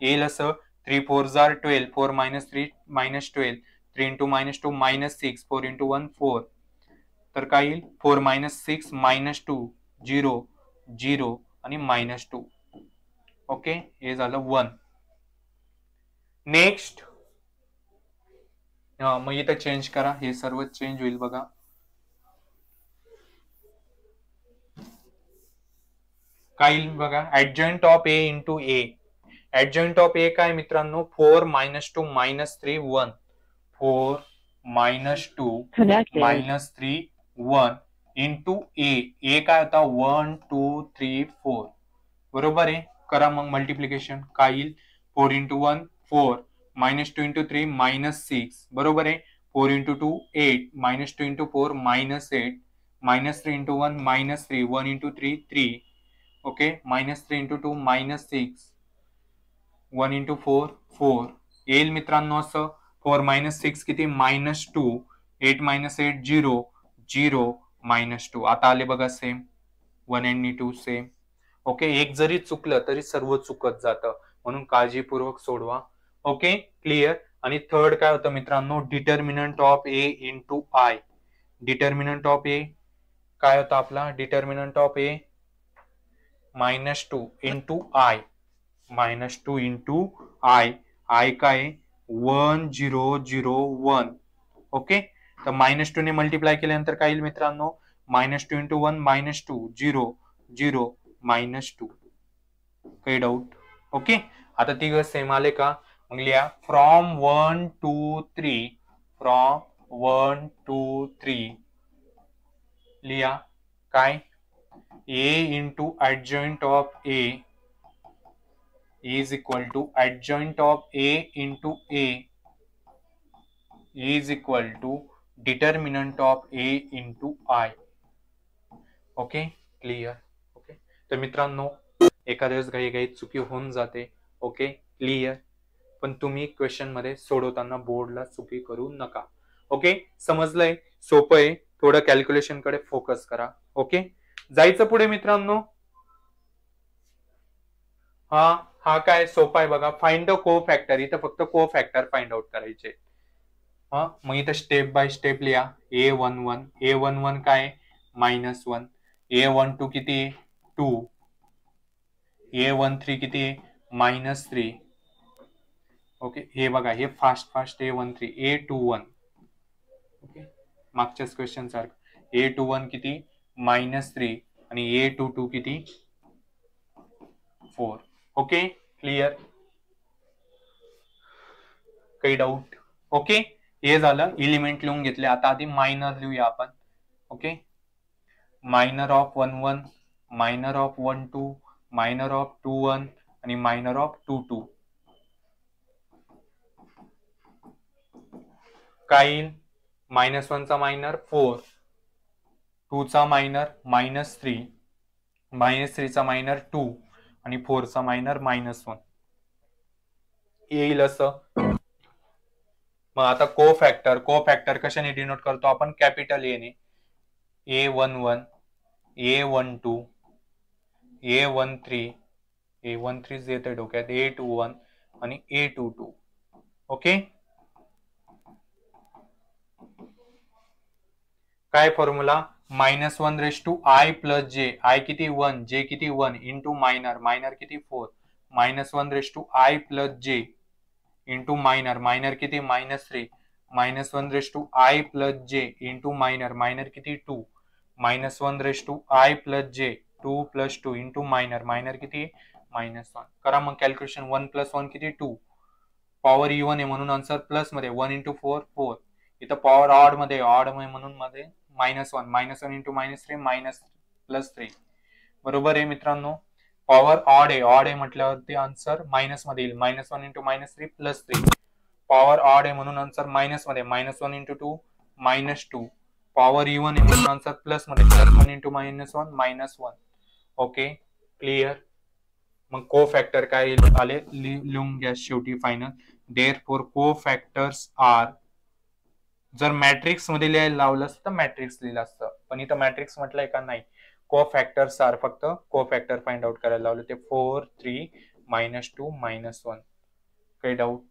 येईल असं थ्री फोर जार twelve four minus three minus twelve three into minus two minus six four into one four तर काय येईल four minus six minus two zero zero आणि minus two okay हे झालं one next मग इथं चेंज करा हे सर्व चेंज होईल बघा. काय येईल बघा. Adjoint of A into A adjoint of A काय मित्रांनो? Four minus two minus three one four minus two. Minus three one into A A काय होता? वन टू थ्री फोर बरोबर आहे? करा मग मल्टिप्लिकेशन काय येईल four into one four minus two into three minus six बरोबर आहे? Four into two eight minus two into four minus eight minus three into one minus three one into three three okay minus three into two minus six one into four four येईल मित्रांनो असं? Four minus six किती? Minus two eight minus eight zero zero minus two आता आले बघा same one and two same okay एक जरी चुकलं तरी सर्व चुकत जातं. म्हणून काळजीपूर्वक सोडवा. ओके क्लिअर आणि थर्ड काय होतं मित्रांनो? Determinant of A into I determinant of A काय होतं आपला? Determinant of A minus two into I minus two into I I काय? One zero zero one okay तर मायनस टू ने मल्टिप्लाय केल्यानंतर काय येईल मित्रांनो? Minus two into one minus two zero zero minus two काही डाऊट ओके आता तिघ सेम आले का? मग लिहा from one two three from one two three लिहा काय A into adjoint of A is equal to adjoint of A into A is equal to determinant of A into I. Okay clear okay तर मित्रांनो एखाद्या वेळेस घाई घाई चुकी होऊन जाते. ओके क्लिअर पण तुम्ही क्वेश्चनमध्ये सोडवताना बोर्डला चुकी करू नका. ओके समजलंय? सोपं आहे. थोडं कॅल्क्युलेशनकडे फोकस करा. ओके जायचं पुढे मित्रांनो? हा हा काय सोपा आहे बघा. फाइंड अ को फॅक्टर इथं फक्त को फॅक्टर फाइंड आउट करायचे. हा मग इथं स्टेप बाय स्टेप लिहा. A one one A one one काय? Minus one A one two किती? टू ए वन थ्री किती? मायनस थ्री ओके हे बघा हे fast fast A one three A two one okay मागच्याच क्वेश्चन सारखं. ए टू वन किती? मायनस थ्री आणि ए टू टू किती? फोर ओके क्लिअर काही डाऊट ओके हे झालं. इलिमेंट लिहून घेतले. आता आधी मायनर लिहूया आपण. Okay minor of one one minor of one two minor of two one आणि मायनर ऑफ टू टू काय येईल मायनस वनचा मायनर फोर टूचा मायनर मायनस थ्री मायनस थ्रीचा मायनर टू आणि फोरचा मायनर मायनस वन येईल असं. मग आता को फॅक्टर को फॅक्टर कशाने डिनोट करतो? आपण कॅपिटल एने A one one A one two A one three A one three येते डोक्यात. ए टू वन आणि ए टू टू ओके काय formula minus one raise two I plus J I किती? वन जे किती? वन इंटू मायनर मायनर किती? Four minus one raise two I plus J into minor minor किती? Minus three minus one raise two I plus J into minor minor किती? Two minus one raise two I plus J two plus two into minor minor किती? Minus one करा मग calculation one plus one किती? Two power even आहे म्हणून answer प्लसमध्ये. One into four four इथं power ऑडमध्ये ऑड म्हणून मध्ये minus one minus one into minus three minus plus three बरोबर आहे मित्रांनो? पॉवर ऑड आहे. ऑड आहे म्हटल्यावरती आन्सर मायनसमध्ये येईल. Minus one into minus three plus three power odd आहे म्हणून answer मायनसमध्ये. Minus one into two minus two power even आहे म्हणून answer प्लसमध्ये. Plus one into minus one minus one okay clear मग को फॅक्टर काय आले? लिहून घ्या शेवटी फायनल देअर फोर को फॅक्टर्स आर जर मॅट्रिक्समध्ये लिहायला लावलं असतं तर मॅट्रिक्स लिहिलं असतं. पण इथं मॅट्रिक्स म्हटलंय का? नाही. को फॅक्टर्स आर फक्त को फॅक्टर फाइंड आउट करायला लावलं. ते four three minus two minus one काही डाऊट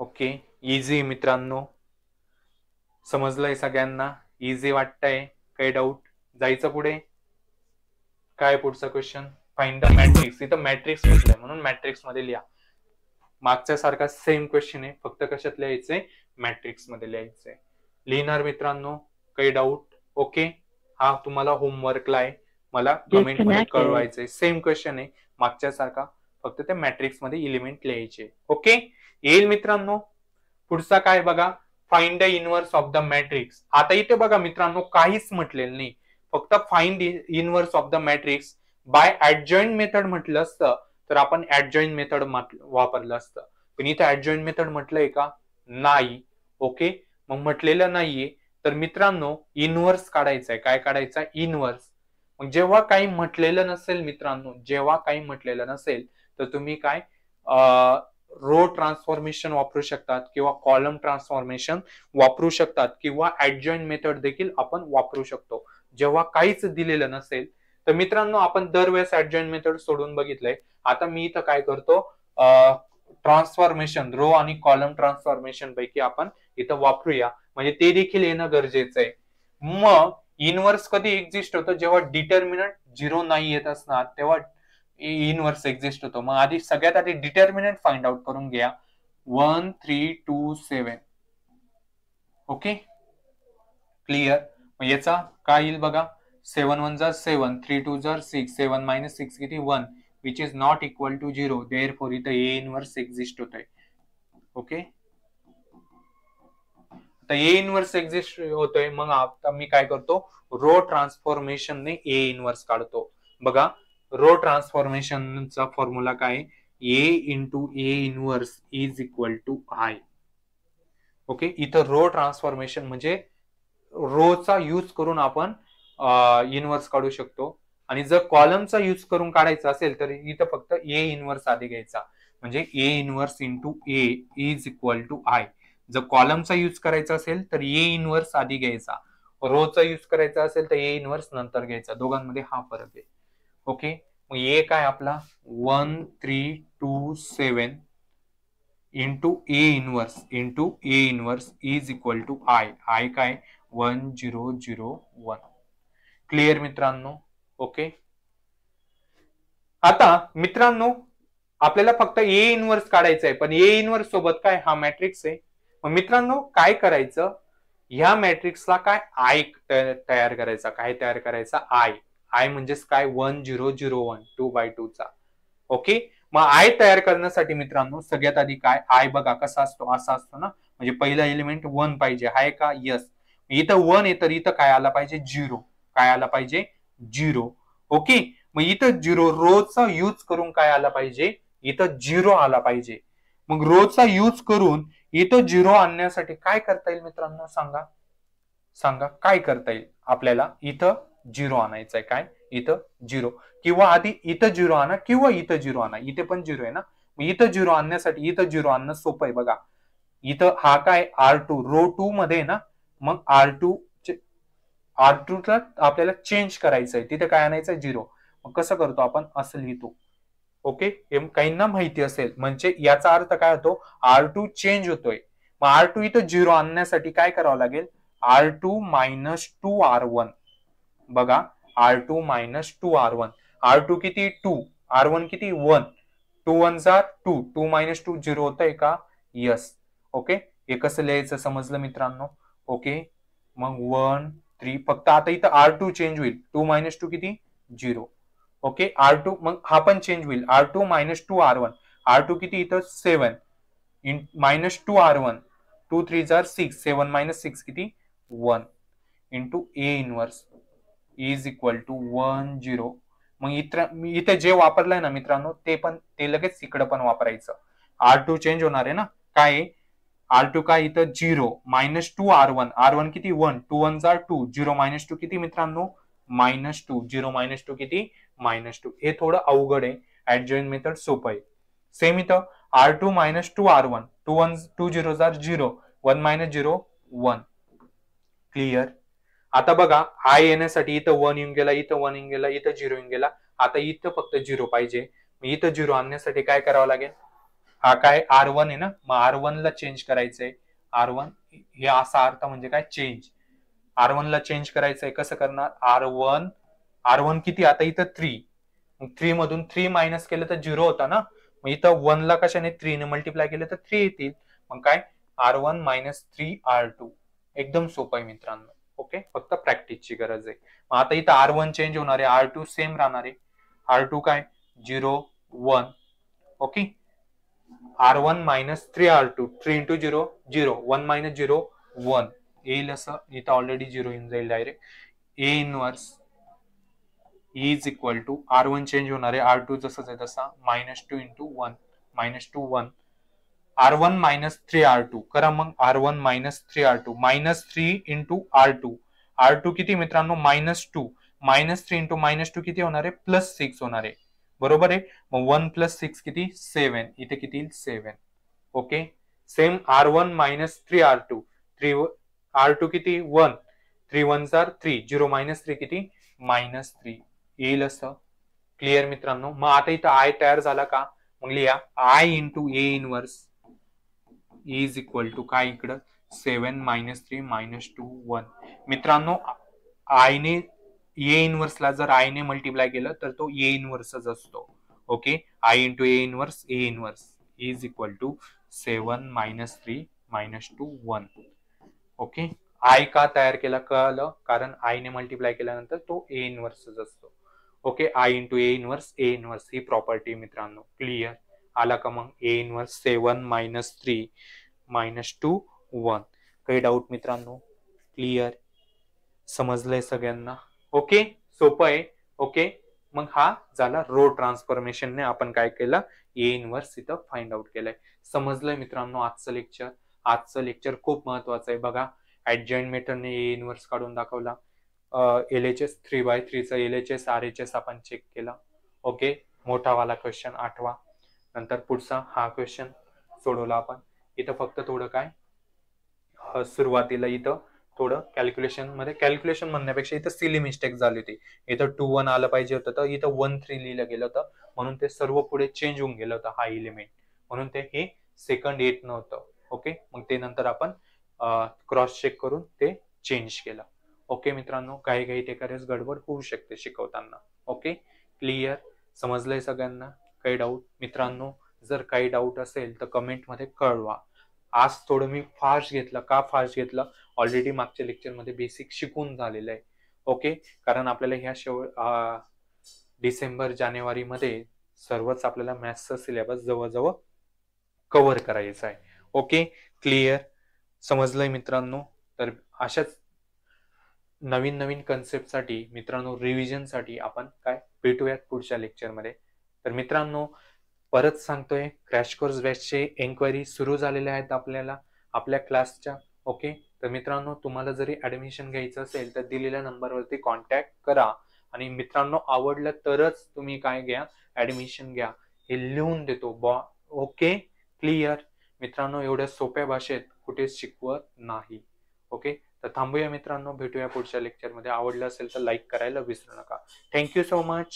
ओके इझी मित्रांनो. समजलंय सगळ्यांना? इझी वाटतंय. काही डाऊट जायचं पुढे? काय पुढचा क्वेश्चन फाइंड द मॅट्रिक्स इथं मॅट्रिक्स म्हटलंय. म्हणून मॅट्रिक्समध्ये लिहा. मागच्या सारखा सेम क्वेश्चन आहे. फक्त कशात लिहायचंय मॅट्रिक्समध्ये लिहायचंय लिहिणार मित्रांनो काही डाऊट ओके हा तुम्हाला होमवर्कला आहे. मला कमेंटमध्ये. कळवायचंय. सेम क्वेश्चन आहे. मागच्या सारखा फक्त ते मॅट्रिक्समध्ये इलिमेंट लिहायचे. ओके येईल मित्रांनो? पुढचा काय बघा? Find the inverse of the matrix आता इथे बघा मित्रांनो काहीच म्हटलेलं नाही. फक्त find inverse of the matrix by adjoint method म्हटलं असतं. तर आपण ऍडजॉईन मेथड वापरलं असतं. पण इथे ऍडजॉईन मेथड म्हटलंय का? नाही. ओके मग म्हटलेलं नाहीये. तर मित्रांनो इनवर्स काढायचं आहे काय काढायचा? इनवर्स मग जेव्हा काही म्हटलेलं नसेल मित्रांनो जेव्हा काही म्हटलेलं नसेल तर तुम्ही काय? रो ट्रान्सफॉर्मेशन वापरू शकतात किंवा कॉलम ट्रान्सफॉर्मेशन वापरू शकतात किंवा ऍडजॉईन मेथड देखील आपण वापरू शकतो. जेव्हा काहीच दिलेलं नसेल तर मित्रांनो आपण दरवेळेस ऍडजॉईंट मेथड सोडून बघितलंय. आता मी इथं काय करतो ट्रान्सफॉर्मेशन रो आणि कॉलम ट्रान्सफॉर्मेशन पैकी आपण इथं वापरूया. म्हणजे ते देखील येणं गरजेचं आहे. मग इनवर्स कधी एक्झिस्ट होतं? जेव्हा डिटर्मिनंट झिरो नाही येत असणार तेव्हा इनवर्स एक्झिस्ट होतो. मग आधी सगळ्यात आधी डिटर्मिनंट फाइंड आउट करून घ्या. One three two seven okay clear मग याचा काय येईल बघा? सेवन वन जर सेवन थ्री टू जर सिक्स सेवन मायनस सिक्स किती? One which is not equal to zero therefore इथं ए इनवर्स एक्झिस्ट होत आहे ओके आता ए इनवर्स एक्झिस्ट होतोय. मग आता मी काय करतो? रो ट्रान्सफॉर्मेशनने ए इनवर्स काढतो. बघा रो ट्रान्सफॉर्मेशनचा फॉर्म्युला काय? A into A inverse is equal to I okay इथं रो ट्रान्सफॉर्मेशन म्हणजे रोचा यूज करून आपण इनवर्स काढू शकतो. आणि जर कॉलमचा यूज करून काढायचा असेल तर इथं फक्त ए इनवर्स आधी घ्यायचा. म्हणजे A inverse into A is equal to I जर कॉलमचा यूज करायचा असेल तर ए इनवर्स आधी घ्यायचा. रोचा यूज करायचा असेल तर ए इनवर्स नंतर घ्यायचा. दोघांमध्ये हा फरक आहे. ओके मग ए काय आपला? One three two seven into A inverse into A inverse is equal to I I काय? One zero zero one clear मित्रांनो ओके? आता मित्रांनो आपल्याला फक्त ए इनवर्स काढायचं आहे पण ए इनवर्स सोबत काय? हा मॅट्रिक्स आहे. मग मित्रांनो काय करायचं? ह्या मॅट्रिक्सला काय आय तयार करायचा? काय तयार करायचा? आय आय म्हणजेच काय? One zero zero one two by two चा. ओके? मग आय तयार करण्यासाठी मित्रांनो सगळ्यात आधी काय? आय बघा कसा असतो? असा असतो ना? म्हणजे पहिला एलिमेंट वन पाहिजे. हाय का? यस इथं वन आहे तर इथं काय आला पाहिजे? झिरो काय आला पाहिजे? झिरो. ओके? मग इथं झिरो रोजचा यूज करून काय आला पाहिजे? इथं झिरो आला पाहिजे. मग रोजचा यूज करून इथं झिरो आणण्यासाठी काय करता येईल मित्रांनो? सांगा. सांगा. काय करता येईल? आपल्याला इथं झिरो आणायचंय काय? इथं झिरो. किंवा आधी इथं झिरो आणा किंवा इथं झिरो आणा. इथे पण झिरो आहे ना? इथं झिरो आणण्यासाठी इथं झिरो आणणं सोपं आहे बघा. इथं हा काय? आर टू रो टू मध्ये ना? मग आर टू आर टूला आपल्याला चेंज करायचंय. तिथे काय आणायचं झिरो मग कसं करतो आपण? असं लिहितो. ओके हे काहींना माहिती असेल. म्हणजे याचा अर्थ काय होतो? आर टू चेंज होतोय. मग आर टू इथं झिरो आणण्यासाठी काय करावं लागेल? R two minus two R one बघा. R two minus two R one R two किती? टू आर वन किती? वन टू वन झा two two minus two zero होत आहे का? यस ओके हे कसं लिहायचं? समजलं मित्रांनो? ओके मग वन थ्री फक्त आता इथं आर टू चेंज होईल. टू मायनस टू किती? झिरो ओके आर टू मग हा पण चेंज होईल. R two minus two R one R two किती इथं? Seven in minus two R one two three jar six seven minus six किती? One into A inverse is equal to one zero मग इथं इथे जे वापरलंय ना मित्रांनो ते पण ते लगेच इकडं पण वापरायचं. आर टू चेंज होणार आहे ना? काय आर टू काय इथं? Zero. Minus two R one. R one किती? वन. टू वन चा टू. झिरो मायनस टू किती मित्रांनो? Minus two. Zero minus two किती? Minus two. हे थोडं अवघड आहे. ऍडजॉईन मेथड सोपं आहे. सेम इथं. R two minus two R one. Two one two zero जार zero. One minus zero one. Clear आता बघा आय येण्यासाठी इथं वन येऊन गेला इथं वन येऊन गेला इथं झिरो येऊन गेला. आता इथं फक्त झिरो पाहिजे. इथं झिरो आणण्यासाठी काय करावं लागेल? हा काय आर वन आहे ना? मग आर वन ला चेंज करायचंय. आर वन हे असा अर्थ म्हणजे काय? चेंज आर वन ला चेंज करायचंय कसं करणार? आर वन आर वन किती? आता इथं थ्री थ्री मधून थ्री मायनस केलं तर झिरो होता ना? मग इथं वन ला कशाने? थ्रीने मल्टिप्लाय केलं तर थ्री येतील. मग काय? R one minus three R two एकदम सोपं आहे मित्रांनो. ओके फक्त प्रॅक्टिसची गरज आहे. मग आता इथं आर वन चेंज होणार आहे. आर टू सेम राहणार आहे. आर टू काय? Zero one okay R one minus three R two three into zero zero one minus zero one येईल असं. इथं ऑलरेडी झिरो येऊन जाईल direct A inverse is equal to R one change होणार. आहे आर टू जसंच आहे तसा. Minus two into one minus two one R one minus three R two करा मग R one minus three R two minus three into R two R two किती मित्रांनो? Minus two minus three into minus two किती होणार? आहे plus six होणार. आहे बरोबर आहे? मग वन प्लस सिक्स किती? सेवन इथे किती? येईल seven okay? Same R one minus three R two. Three R two किती? वन. थ्री वन चार थ्री. झिरो मायनस थ्री किती? Minus three. येईल असं. क्लिअर मित्रांनो? मग आता इथं आय तयार झाला का? मग लिहा. I into A inverse is equal to काय इकडं? Seven minus three minus two one. मित्रांनो आयने ए इनवर्सला जर आयने मल्टिप्लाय केलं तर तो ए इनवर्सच असतो. Okay I into A inverse A inverse is equal to seven minus three minus two one okay I का तयार केला कळलं? कारण आयने मल्टिप्लाय केल्यानंतर तो ए इनवर्सच असतो. Okay I into A inverse A inverse he property मित्रांनो. क्लिअर आला का मग? A inverse seven minus three minus two one काही डाऊट मित्रांनो? क्लिअर समजलंय सगळ्यांना? ओके? सोपं आहे. ओके? मग हा झाला रो ट्रान्सफॉर्मेशनने आपण काय केलं? ए इनवर्स इथं फाइंड आउट केलंय. समजलंय मित्रांनो आजचं लेक्चर आजचं लेक्चर खूप महत्वाचं आहे बघा. ऍडजॉईंट मेटरने ए इनवर्स काढून दाखवला. L H S three by थ्रीचा L H S R H S आपण चेक केला. ओके? मोठावाला क्वेश्चन आठवा. नंतर पुढचा हा क्वेश्चन सोडवला आपण. इथं फक्त थोडं काय? सुरुवातीला इथं. थोडं कॅल्क्युलेशनमध्ये. कॅल्क्युलेशन म्हणण्यापेक्षा इथं सिली मिस्टेक झाली होती. इथं टू वन आलं पाहिजे होतं तर इथं वन थ्री लिहिलं गेलं होतं. म्हणून ते सर्व पुढे चेंज होऊन गेलं होतं हा इलिमेंट म्हणून ते हे सेकंड येत नव्हतं. ओके मग ते नंतर आपण क्रॉस चेक करून ते चेंज केलं. ओके मित्रांनो? काही काही टेकरेस गडबड होऊ शकते शिकवताना. ओके क्लिअर समजलंय सगळ्यांना? काही डाऊट मित्रांनो जर काही डाऊट असेल तर कमेंटमध्ये कळवा. आज थोडं मी फास्ट घेतलं. का फास्ट घेतलं? ऑलरेडी मागच्या लेक्चरमध्ये बेसिक शिकून झालेलं आहे. ओके कारण आपल्याला ह्या शेव डिसेंबर जानेवारीमध्ये सर्वच आपल्याला मॅथ्सचा सिलेबस जवळजवळ कव्हर करायचा आहे. ओके क्लिअर समजलंय मित्रांनो? तर अशाच नवीन नवीन कन्सेप्टसाठी मित्रांनो रिव्हिजनसाठी आपण काय? भेटूयात पुढच्या लेक्चरमध्ये तर मित्रांनो परत सांगतोय क्रॅश कोर्स बॅचचे एन्क्वायरी सुरू झालेल्या आहेत आपल्याला आपल्या क्लासच्या ओके तर मित्रांनो तुम्हाला जरी ऍडमिशन घ्यायचं असेल तर दिलेल्या नंबरवरती कॉन्टॅक्ट करा. आणि मित्रांनो आवडलं तरच तुम्ही काय घ्या ऍडमिशन घ्या. हे लिहून देतो बॉ. ओके क्लिअर मित्रांनो एवढ्या सोप्या भाषेत कुठेच शिकवत नाही. ओके तर थांबूया मित्रांनो भेटूया पुढच्या लेक्चरमध्ये आवडलं असेल तर लाईक करायला विसरू नका. Thank you so much